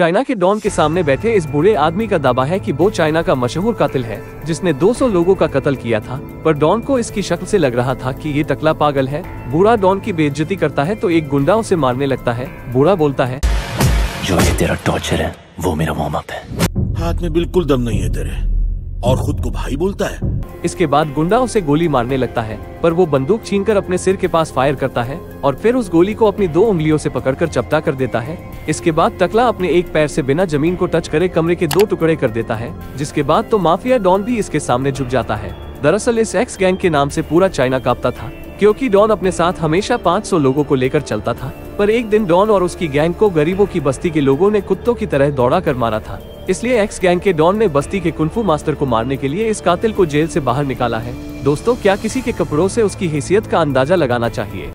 China के don के सामने बैठे इस बुरे आदमी का दावा है कि वो चाइना का मशहूर कातिल है जिसने 200 लोगों का कत्ल किया था। पर डॉन को इसकी शक्ल से लग रहा था कि ये टकला पागल है। बुरा डॉन की बेइज्जती करता है तो एक गुंडा उसे मारने लगता है। बुरा बोलता है। जो ये तेरा टॉर्चर है वो मेरा वार्म अप है। हाथ में बिल्कुल दम नहीं है तेरे। और खुद को भाई बोलता है। इसके बाद गुंडा उसे गोली मारने लगता है, पर वो बंदूक छीनकर अपने सिर के पास फायर करता है और फिर उस गोली को अपनी दो उंगलियों से पकड़कर चपटा कर देता है। इसके बाद टकला अपने एक पैर से बिना ज़मीन को टच करे कमरे के दो टुकड़े कर देता है, जिसके बाद तो माफिया डॉन भी इसके सामने झुक जाता है। दरअसल इस एक्स गैंग के नाम से पूरा चाइना कापता था। क्योंकि डॉन अपने साथ हमेशा 500 लोगों को लेकर चलता था, पर एक दिन डॉन और उसकी गैंग को गरीबों की बस्ती के लोगों ने कुत्तों की तरह दौड़ा कर मारा था। इसलिए एक्स गैंग के डॉन ने बस्ती के कुनफू मास्टर को मारने के लिए इस कातिल को जेल से बाहर निकाला है। दोस्तों, क्या किसी के कपड़ों से उसकी हैसियत का अंदाज़ा लगाना चाहिए?